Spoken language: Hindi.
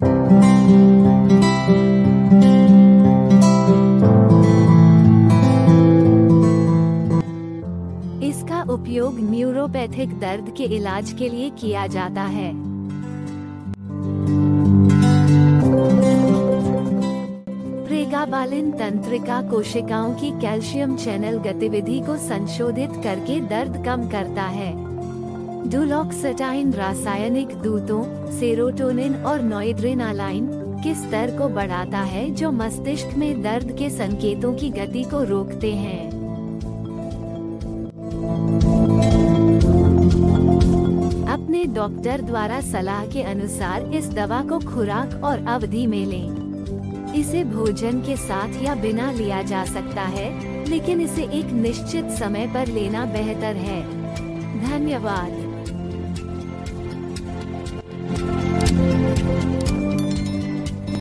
इसका उपयोग न्यूरोपैथिक दर्द के इलाज के लिए किया जाता है। प्रेगाबालिन तंत्रिका कोशिकाओं की कैल्शियम चैनल गतिविधि को संशोधित करके दर्द कम करता है। डुलॉक्सटाइन रासायनिक दूतों, सेरोटोनिन और नोएड्रेनालाइन के स्तर को बढ़ाता है जो मस्तिष्क में दर्द के संकेतों की गति को रोकते हैं। अपने डॉक्टर द्वारा सलाह के अनुसार इस दवा को खुराक और अवधि में लें। इसे भोजन के साथ या बिना लिया जा सकता है, लेकिन इसे एक निश्चित समय पर लेना बेहतर है। धन्यवाद।